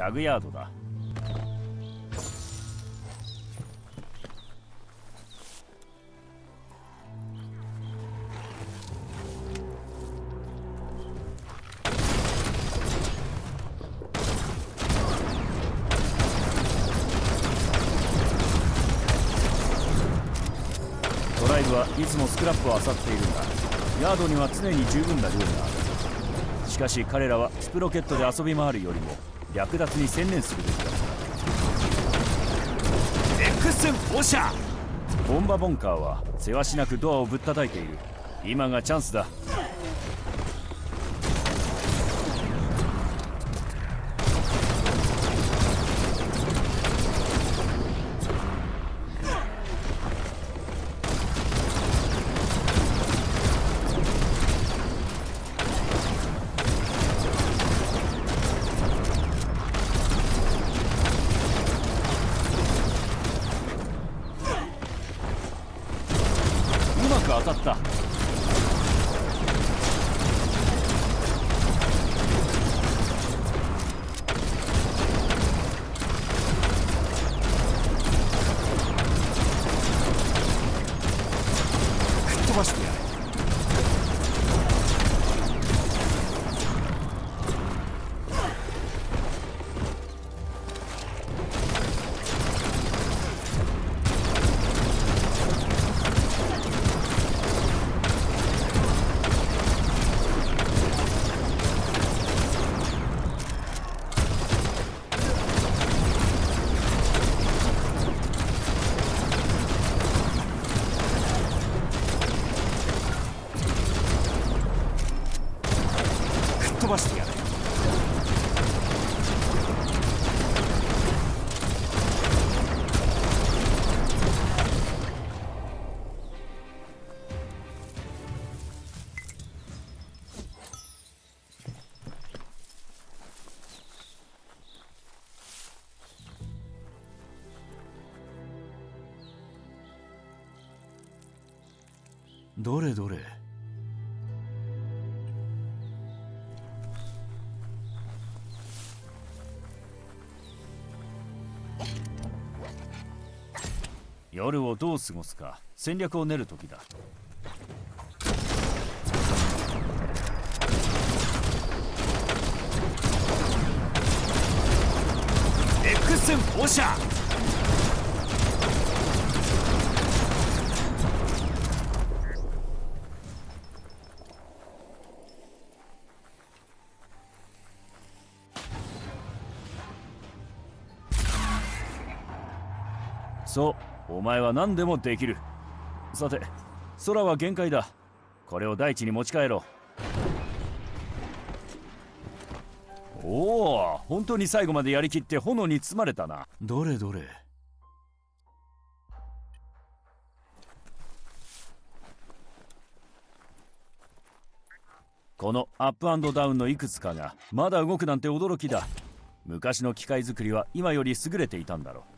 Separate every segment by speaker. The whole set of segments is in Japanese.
Speaker 1: チャグヤードだ。ドライブはいつもスクラップを漁っているんだ。ヤードには常に十分な量がある。しかし彼らはスプロケットで遊び回るよりも略奪に専念するべきだ。X 線放射。ボンバボンカーはせわしなくドアをぶったたいている。今がチャンスだ。was Sebastian. 夜をどう過ごすか。戦略を練る時だ。X 線放射。そう。お前は何でもできる。さて空は限界だ。これを大地に持ち帰ろう。おお本当に最後までやりきって炎に包まれたな。どれどれ。このアップダウンのいくつかがまだ動くなんて驚きだ。昔の機械作りは今より優れていたんだろう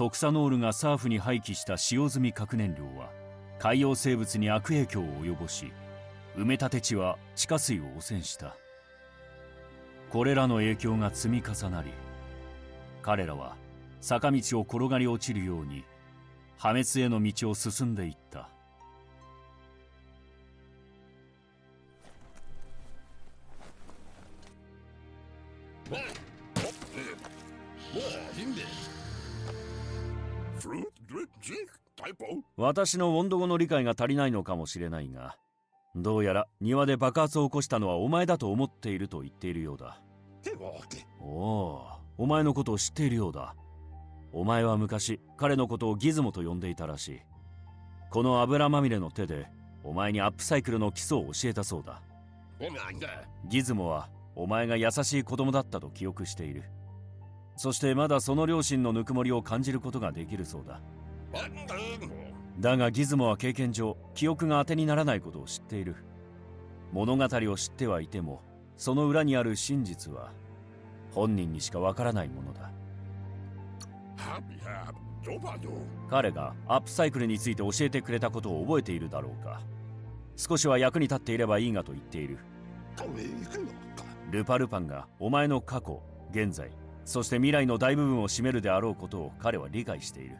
Speaker 1: トクサノールがサーフに廃棄した使用済み核燃料は海洋生物に悪影響を及ぼし埋め立て地は地下水を汚染した。これらの影響が積み重なり彼らは坂道を転がり落ちるように破滅への道を進んでいった。私のウォンド語の理解が足りないのかもしれないがどうやら庭で爆発を起こしたのはお前だと思っていると言っているようだ。おおお前のことを知っているようだ。お前は昔彼のことをギズモと呼んでいたらしい。この油まみれの手でお前にアップサイクルの基礎を教えたそうだ。ギズモはお前が優しい子供だったと記憶しているそしてまだその両親のぬくもりを感じることができるそうだ。だがギズモは経験上記憶が当てにならないことを知っている。物語を知ってはいてもその裏にある真実は本人にしかわからないものだ。彼がアップサイクルについて教えてくれたことを覚えているだろうか。少しは役に立っていればいいがと言っている。ルパルパンがお前の過去現在そして未来の大部分を占めるであろうことを彼は理解している。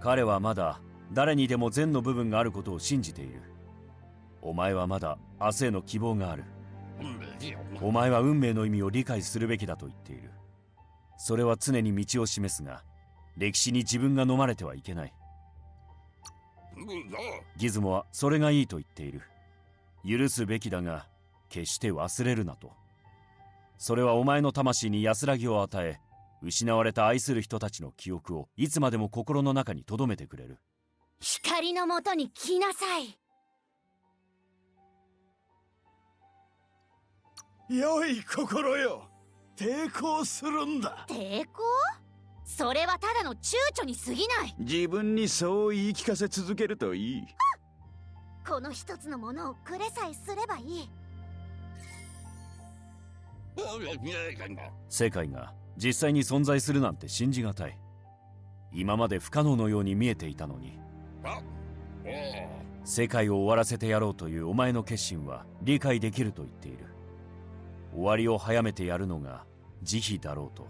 Speaker 1: 彼はまだ誰にでも善の部分があることを信じている。お前はまだ明日への希望がある。お前は運命の意味を理解するべきだと言っている。それは常に道を示すが歴史に自分が飲まれてはいけない。ギズモはそれがいいと言っている。許すべきだが決して忘れるなとそれはお前の魂に安らぎを与え失われた愛する人たちの記憶をいつまでも心の中に留めてくれる。
Speaker 2: 光のもとに来なさい。
Speaker 3: 良い心よ。抵抗するんだ。
Speaker 2: 抵抗？それはただの躊躇に過ぎない。
Speaker 3: 自分にそう言い聞かせ続けるといい。
Speaker 2: この一つのものをくれさえすればいい
Speaker 1: 世界が実際に存在するなんて信じがたい。今まで不可能のように見えていたのに。世界を終わらせてやろうというお前の決心は理解できると言っている。終わりを早めてやるのが慈悲だろうと。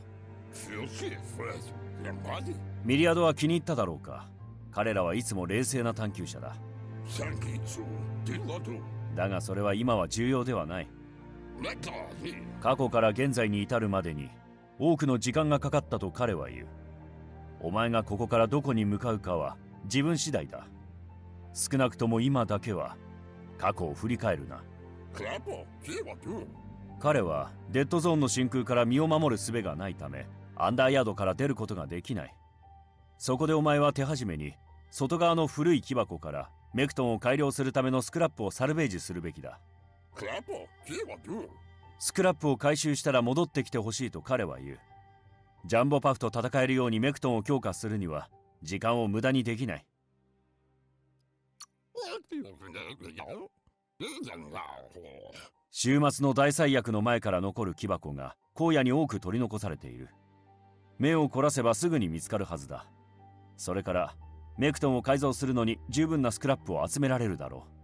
Speaker 1: ミリアドは気に入っただろうか。彼らはいつも冷静な探求者だ。だがそれは今は重要ではない。過去から現在に至るまでに多くの時間がかかったと彼は言う。お前がここからどこに向かうかは自分次第だ。少なくとも今だけは過去を振り返るな。彼はデッドゾーンの真空から身を守る術がないためアンダーヤードから出ることができない。そこでお前は手始めに外側の古い木箱からメクトンを改良するためのスクラップをサルベージするべきだ。スクラップを回収したら戻ってきてほしいと彼は言う。ジャンボパフと戦えるようにメクトンを強化するには時間を無駄にできない。週末の大災厄の前から残る木箱が荒野に多く取り残されている。目を凝らせばすぐに見つかるはずだ。それからメクトンを改造するのに十分なスクラップを集められるだろう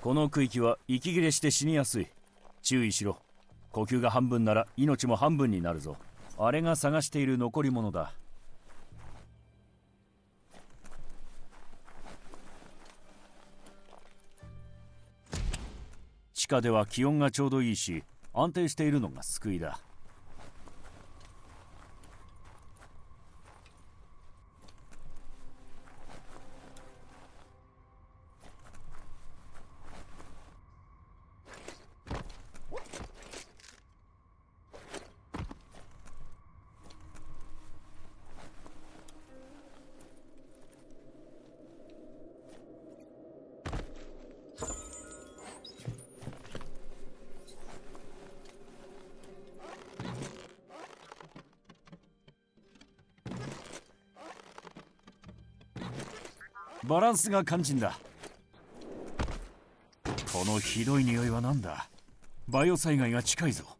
Speaker 1: この区域は息切れして死にやすい。注意しろ。呼吸が半分なら命も半分になるぞ。あれが探している残り物だ。地下では気温がちょうどいいし安定しているのが救いだ。バランスが肝心だ。このひどい匂いは何だ？バイオ災害が近いぞ。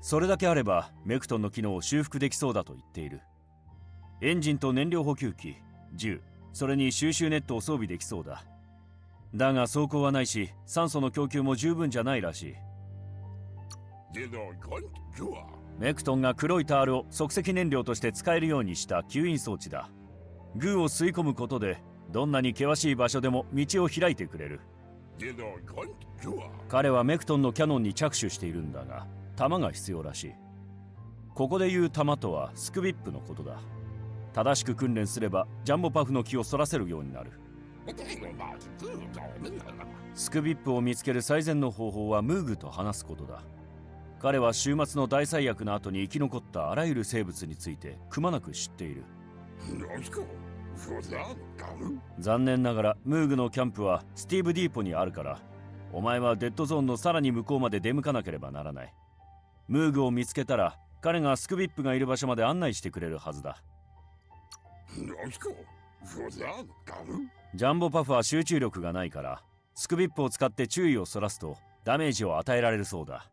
Speaker 1: それだけあればメクトンの機能を修復できそうだと言っている。エンジンと燃料補給機銃。それに収集ネットを装備できそうだ。だが走行はないし酸素の供給も十分じゃないらしいメクトンが黒いタールを即席燃料として使えるようにした吸引装置だ。グーを吸い込むことでどんなに険しい場所でも道を開いてくれる。彼はメクトンのキャノンに着手しているんだが弾が必要らしい。ここでいう弾とはスクビップのことだ。正しく訓練すればジャンボパフの木を反らせるようになる。スクビップを見つける最善の方法はムーグと話すことだ。彼は週末の大災悪の後に生き残ったあらゆる生物についてくまなく知っている。残念ながらムーグのキャンプはスティーブ・ディーポにあるからお前はデッドゾーンのさらに向こうまで出向かなければならない。ムーグを見つけたら彼がスクビップがいる場所まで案内してくれるはずだ。ジャンボパフは集中力がないからスクビップを使って注意をそらすとダメージを与えられるそうだ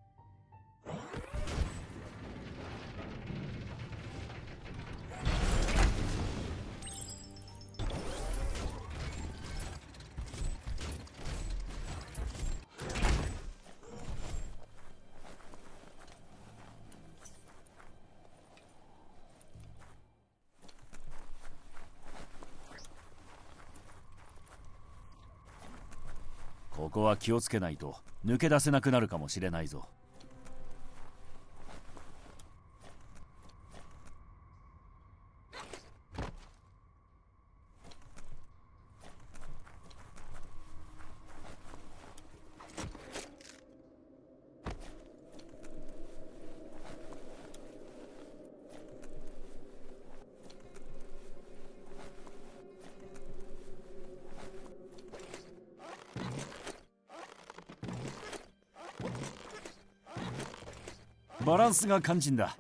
Speaker 1: は気をつけないと抜け出せなくなるかもしれないぞ。ンスが肝心だ。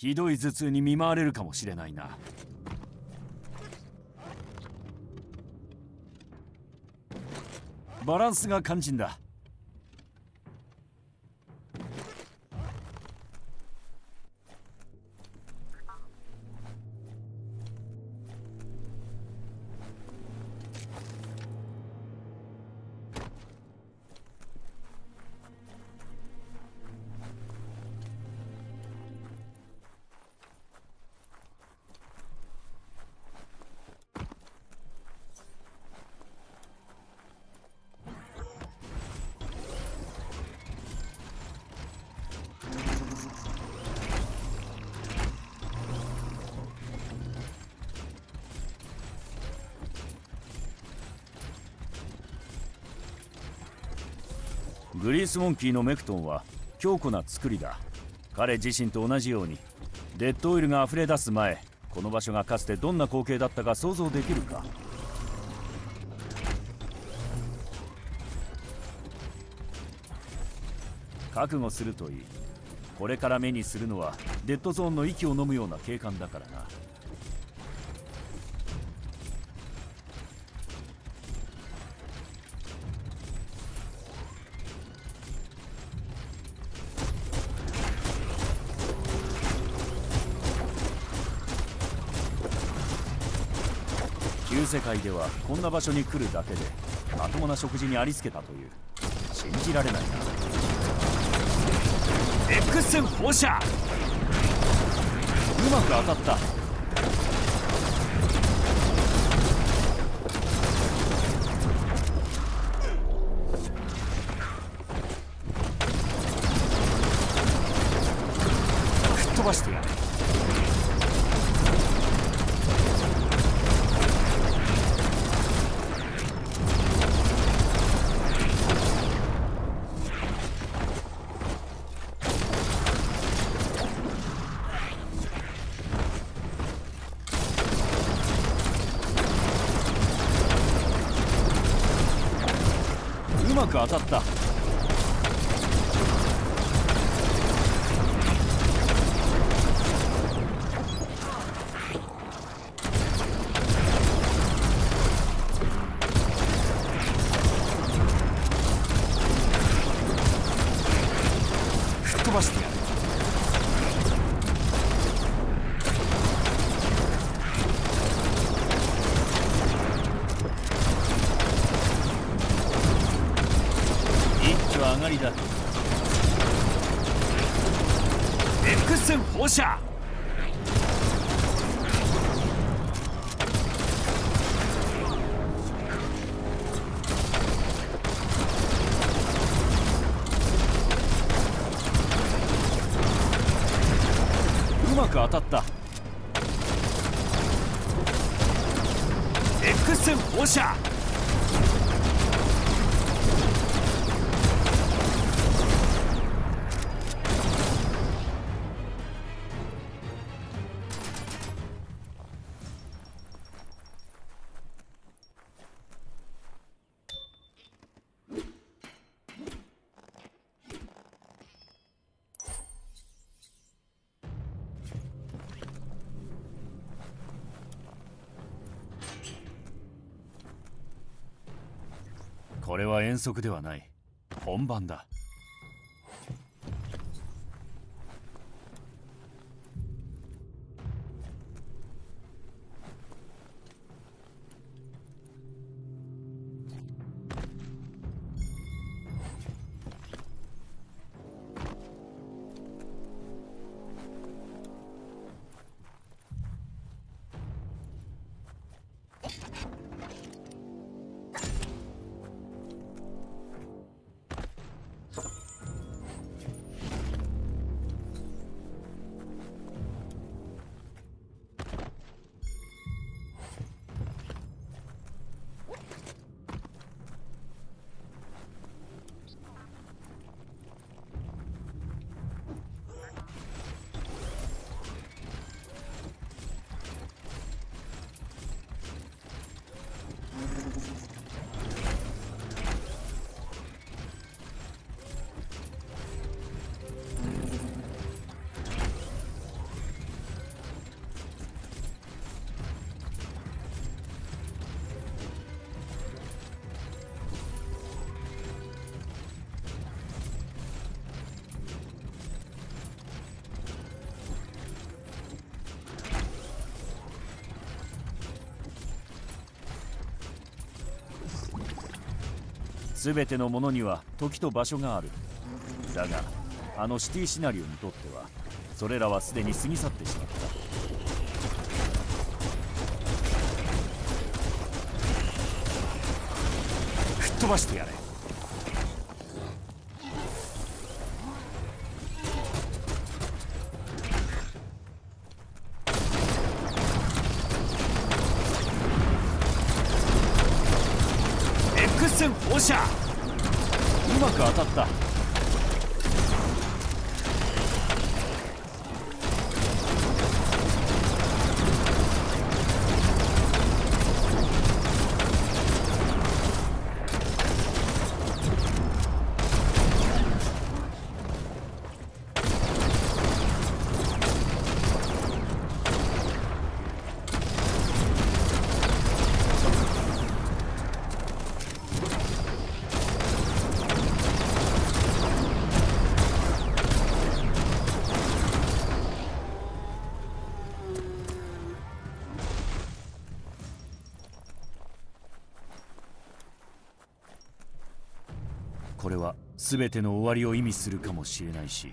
Speaker 1: ひどい頭痛に見舞われるかもしれないな。バランスが肝心だ。スモンキーのメクトンは強固な作りだ。彼自身と同じようにデッドオイルが溢れ出す前この場所がかつてどんな光景だったか想像できるか。覚悟するといい。これから目にするのはデッドゾーンの息を飲むような景観だからな。世界ではこんな場所に来るだけでまともな食事にありつけたという。信じられないな。X 線放射！うまく当たった Hostia. 遠足ではない。本番だ。全てのものには時と場所がある。だがあのシティシナリオにとってはそれらはすでに過ぎ去ってしまった。吹っ飛ばしてやれ。く当たった。全ての終わりを意味するかもしれないし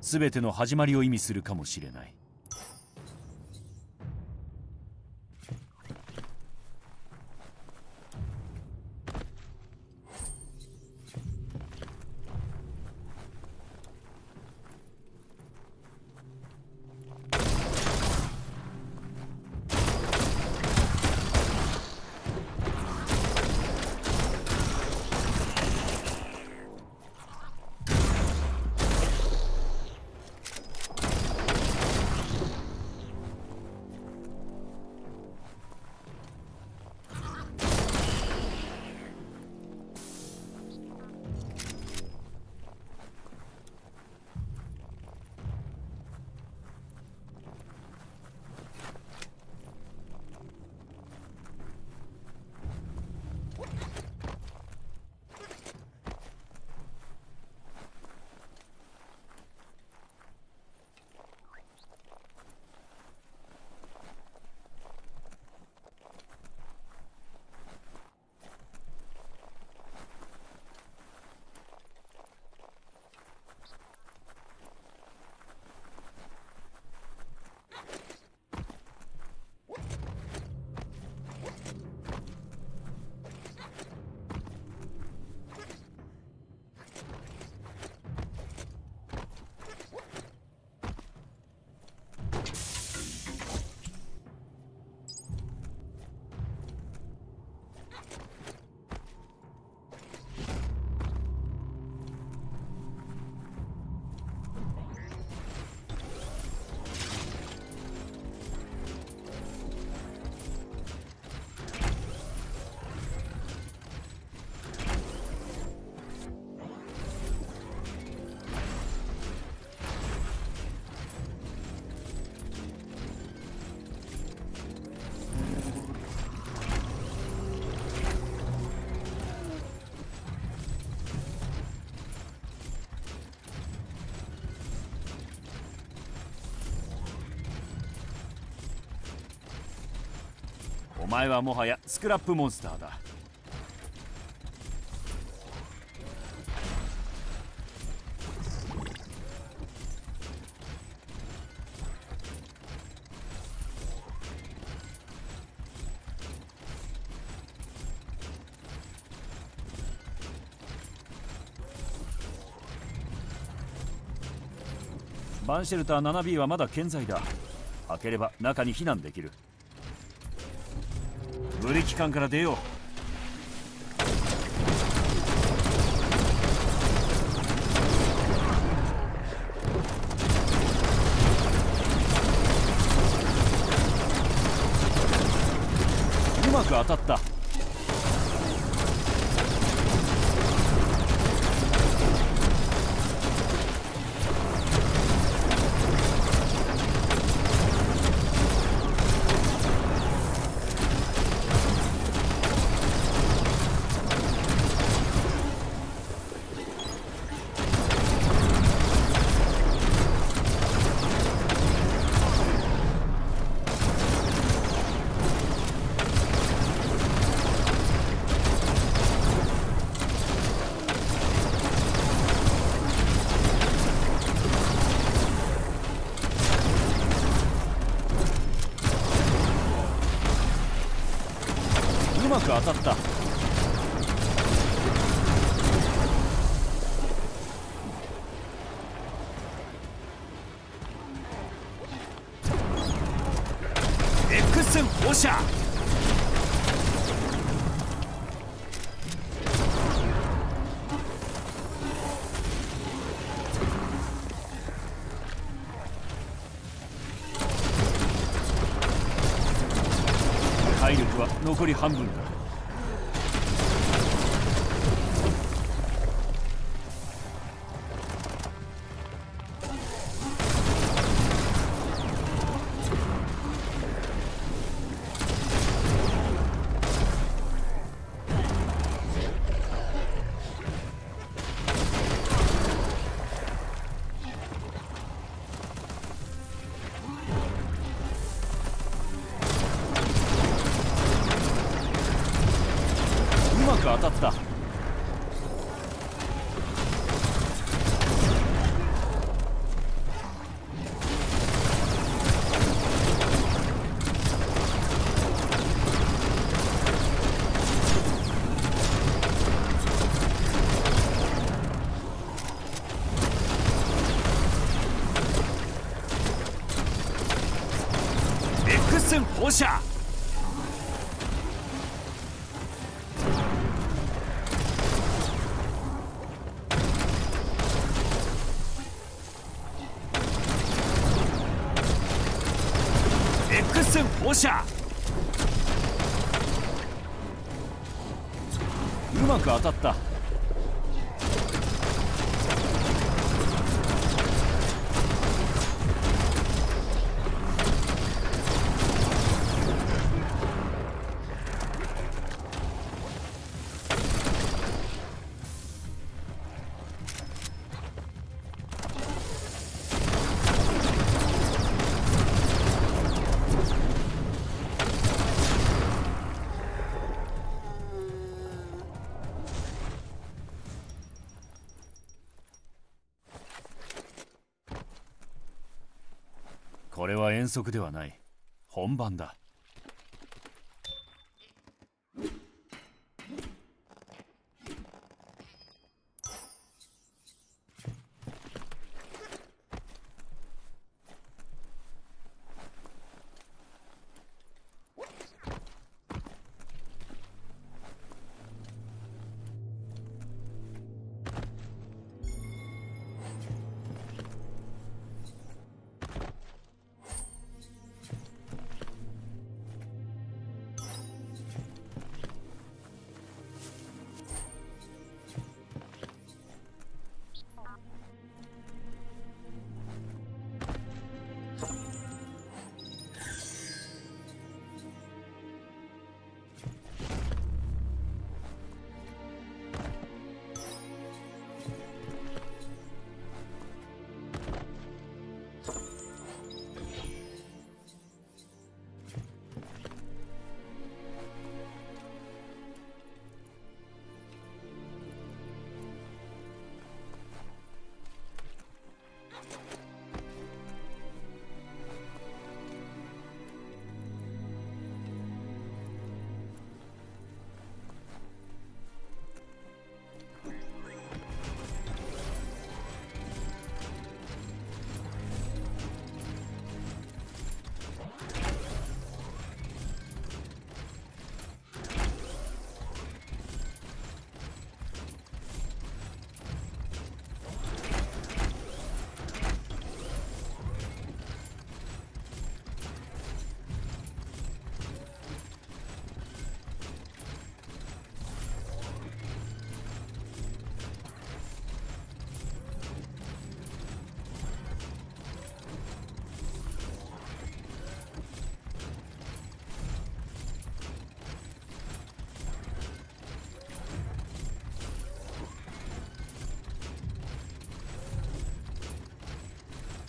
Speaker 1: 全ての始まりを意味するかもしれない。前はもはやスクラップモンスターだ。バンシェルター 7B はまだ健在だ。開ければ中に避難できる。ブレ機関から出よう。うまく当たった。残り半分スン放射 X 放射。うまく当たった。遠足ではない。本番だ。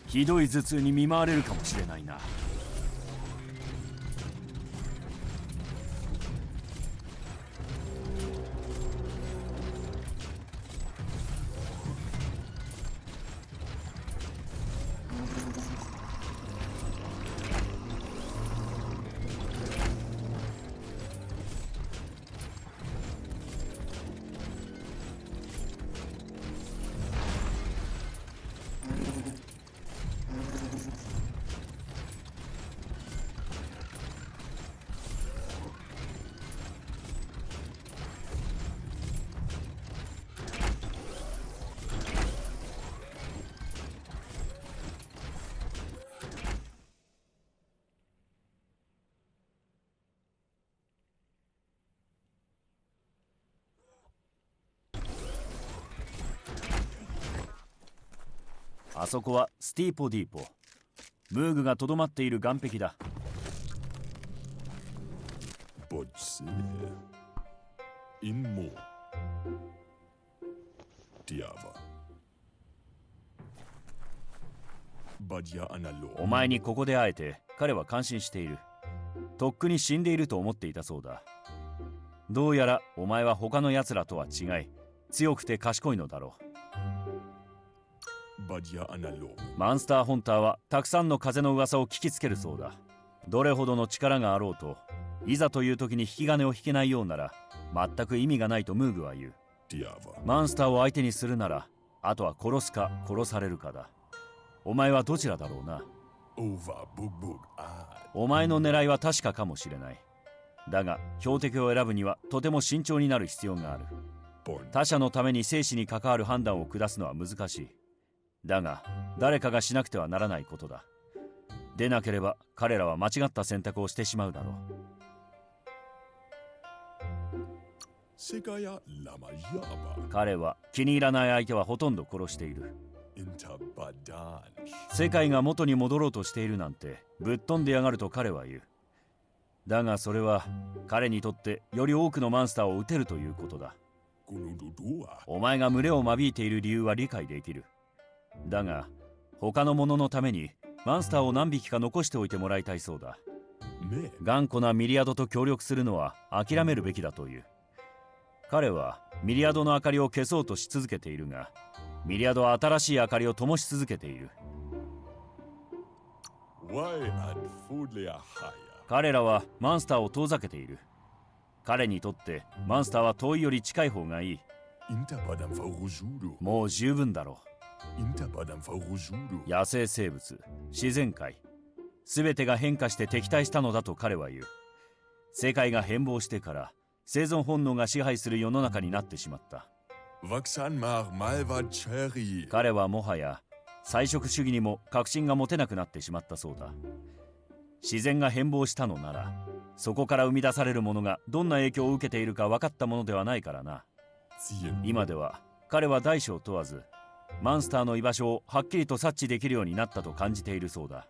Speaker 1: ひどい頭痛に見舞われるかもしれないな。あそこはスティーポディーポムーグがとどまっている岸壁だ
Speaker 4: Botse. Inmo. Diava. Badya Analo.
Speaker 1: お前にここで会えて彼は感心しているとっくに死んでいると思っていたそうだどうやらお前は他の奴らとは違い強くて賢いのだろ.うマンスターホンターはたくさんの風の噂を聞きつけるそうだどれほどの力があろうといざという時に引き金を引けないようなら全く意味がないとムーグは言う.マンスターを相手にするならあとは殺すか殺されるかだお前はどちらだろうな.
Speaker 4: Ah.
Speaker 1: お前の狙いは確かかもしれないだが標的を選ぶにはとても慎重になる必要がある.他者のために生死に関わる判断を下すのは難しいだが誰かがしなくてはならないことだでなければ彼らは間違った選択をしてしまうだろう.彼は気に入らない相手はほとんど殺している.世界が元に戻ろうとしているなんてぶっ飛んでやがると彼は言うだがそれは彼にとってより多くのマンスターを撃てるということだ.お前が群れを間引いている理由は理解できるだが他の者のためにマンスターを何匹か残しておいてもらいたいそうだ.頑固なミリアドと協力するのは諦めるべきだという彼はミリアドの明かりを消そうとし続けているがミリアドは新しい明かりを灯し続けている.彼らはマンスターを遠ざけている彼にとってマンスターは遠いより近い方がいい.もう十分だろ.う野生生物自然界。全てが変化して敵対したのだと彼は言う。世界が変貌してから生存本能が支配する世の中になってしまった.彼はもはや菜食主義にも確信が持てなくなってしまったそうだ。自然が変貌したのならそこから生み出されるものがどんな影響を受けているか分かったものではないからな.今では彼は大小問わずマンスターの居場所をはっきりと察知できるようになったと感じているそうだ.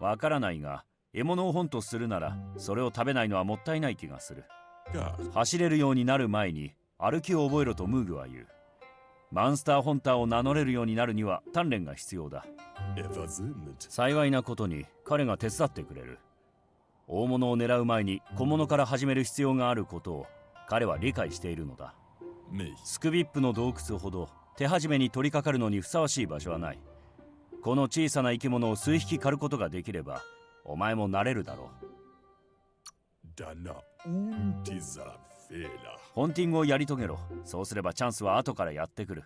Speaker 1: わからないが獲物を本とするならそれを食べないのはもったいない気がする.走れるようになる前に歩きを覚えろとムーグは言うマンスターホンターを名乗れるようになるには鍛錬が必要だ
Speaker 4: Er.
Speaker 1: 幸いなことに彼が手伝ってくれる大物を狙う前に小物から始める必要があることを彼は理解しているのだ.ス。クビップの洞窟ほど手始めに取り掛かるのにふさわしい場所はない。この小さな生き物を数匹狩ることができればお前もなれるだろう.ホンティングをやり遂げろ。そうすればチャンスは後からやってくる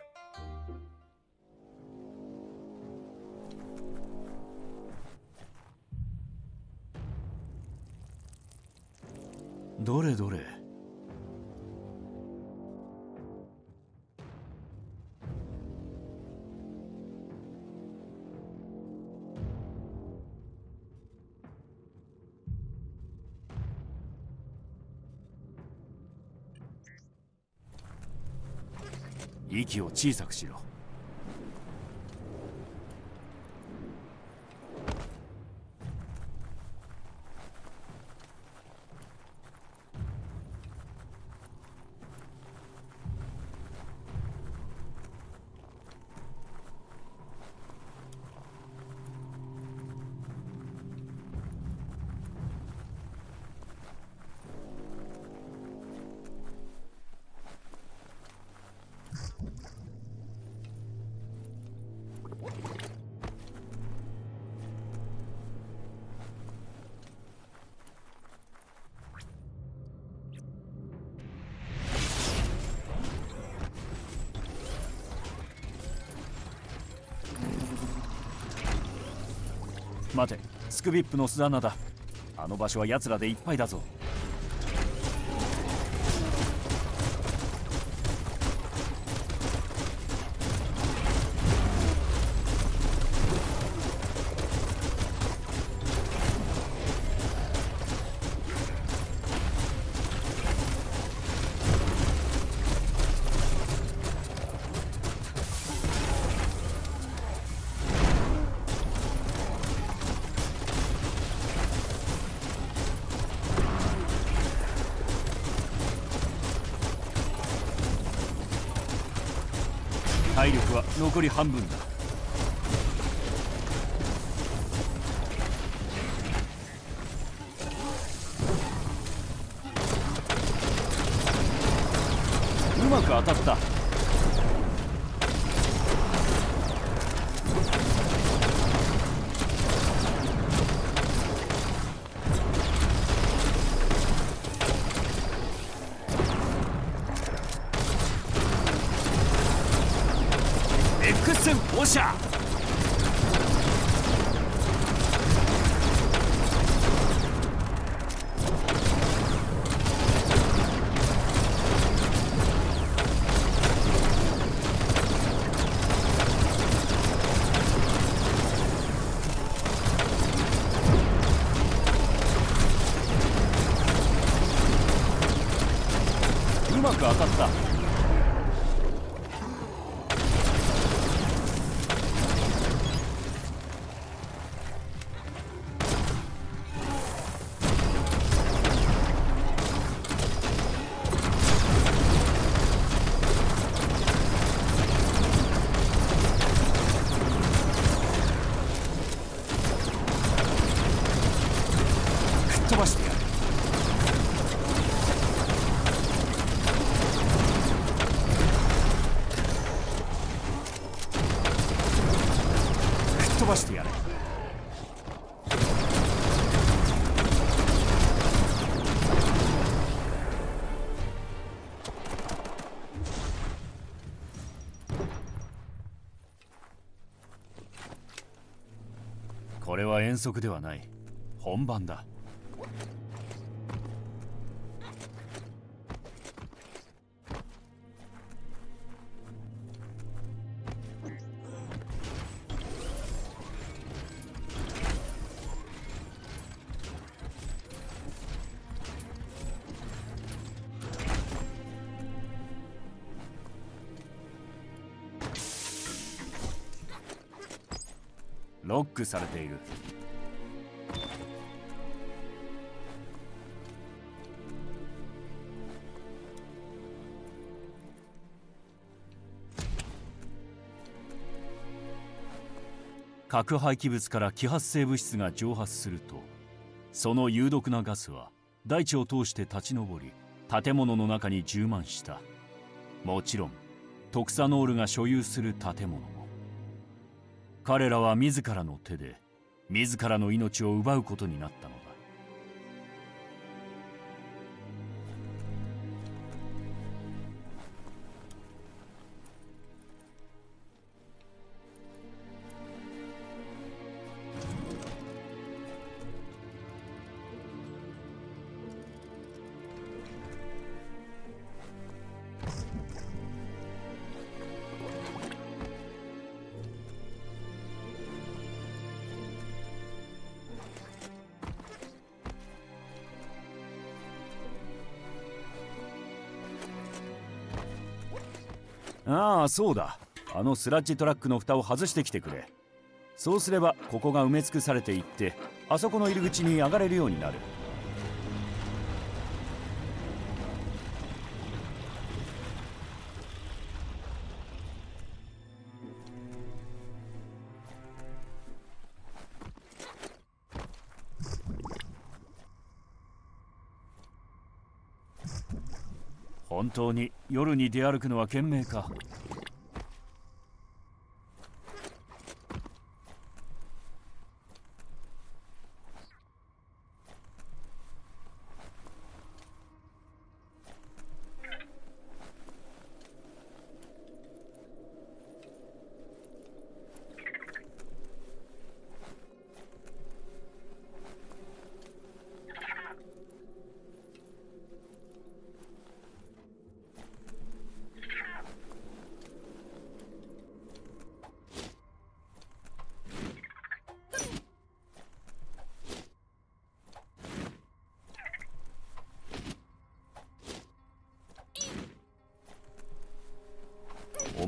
Speaker 1: どれどれ。息を小さくしろ。スクビップの巣穴だ。あの場所は奴らでいっぱいだぞ。体力は残り半分だ。これは遠足ではない。本番だ。ロックされている。核廃棄物から揮発性物質が蒸発するとその有毒なガスは大地を通して立ち上り建物の中に充満した。もちろんトクサノールが所有する建物も。彼らは自らの手で自らの命を奪うことになったのだ。そうだ。あのスラッジトラックの蓋を外してきてくれ。そうすればここが埋め尽くされていってあそこの入り口に上がれるようになる。本当に夜に出歩くのは賢明か。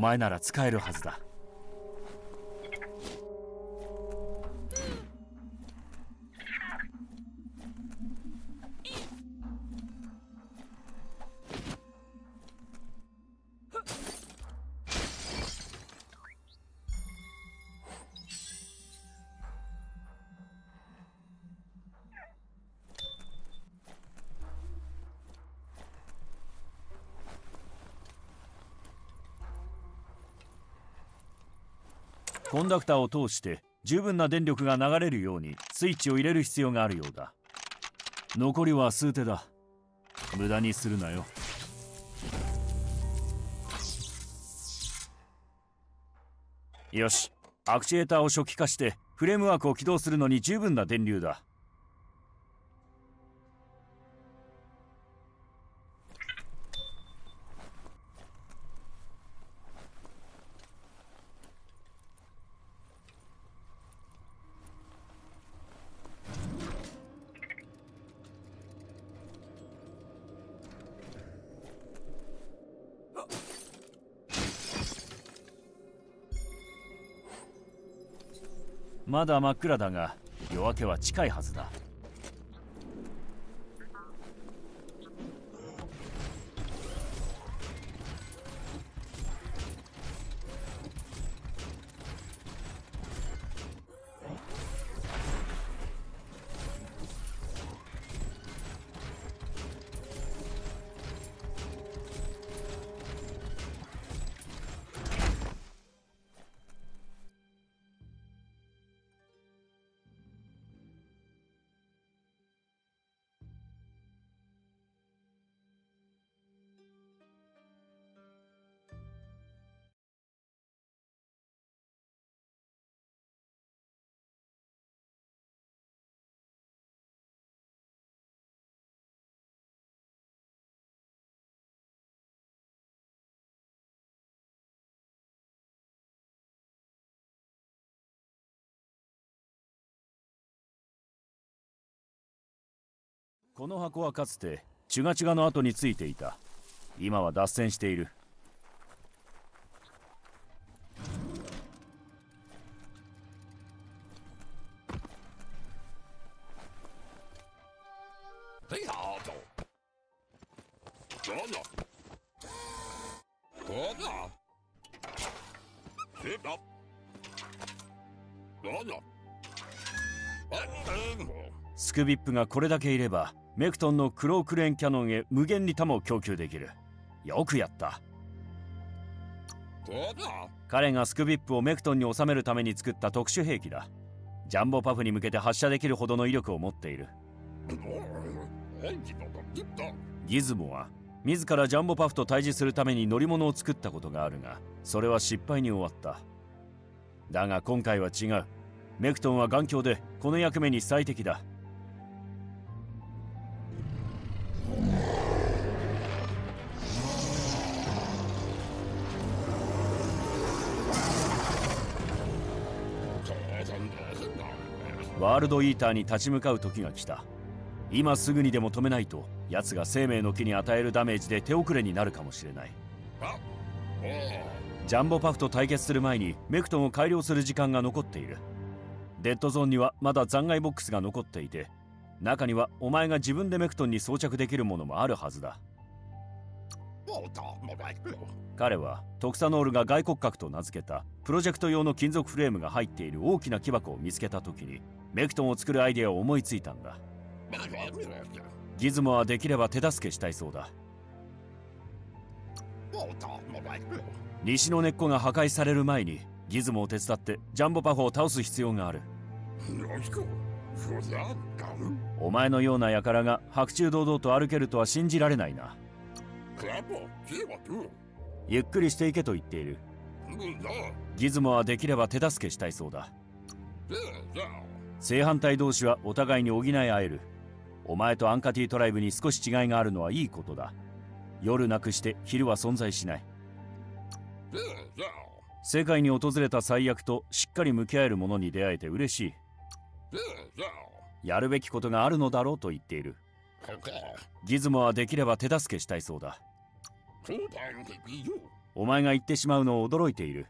Speaker 1: 前なら使えるはずだ。ダクターを通して十分な電力が流れるようにスイッチを入れる必要があるようだ。残りは数手だ。無駄にするなよ。よし。アクチュエーターを初期化してフレームワークを起動するのに十分な電流だ。まだ真っ暗だが夜明けは近いはずだ。この箱はかつてチュガチュガの後についていた。今は脱線している。クビップがこれだけいればメクトンのクロークレーンキャノンへ無限に弾を供給できる。よくやった。彼がスクビップをメクトンに収めるために作った特殊兵器だ。ジャンボパフに向けて発射できるほどの威力を持っている。ギズモは自らジャンボパフと対峙するために乗り物を作ったことがあるがそれは失敗に終わっただが今回は違うメクトンは頑強でこの役目に最適だワールドイーターに立ち向かう時が来た。今すぐにでも止めないと奴が生命の木に与えるダメージで手遅れになるかもしれない。ジャンボパフと対決する前にメクトンを改良する時間が残っている。デッドゾーンにはまだ残骸ボックスが残っていて中にはお前が自分でメクトンに装着できるものもあるはずだ。彼はトクサノールが外骨格と名付けたプロジェクト用の金属フレームが入っている大きな木箱を見つけた時にメクトンを作るアイデアを思いついたんだ。ギズモはできれば手助けしたいそうだ。西の根っこが破壊される前にギズモを手伝ってジャンボパフを倒す必要がある。お前のような輩が白昼堂々と歩けるとは信じられないな。ゆっくりしていけと言っている。ギズモはできれば手助けしたいそうだ。正反対同士はお互いに補い合える。お前とアンカティトライブに少し違いがあるのはいいことだ。夜なくして昼は存在しない。世界に訪れた最悪としっかり向き合える者に出会えて嬉しい。やるべきことがあるのだろうと言っている。ギズモはできれば手助けしたいそうだお前が言ってしまうのを驚いている。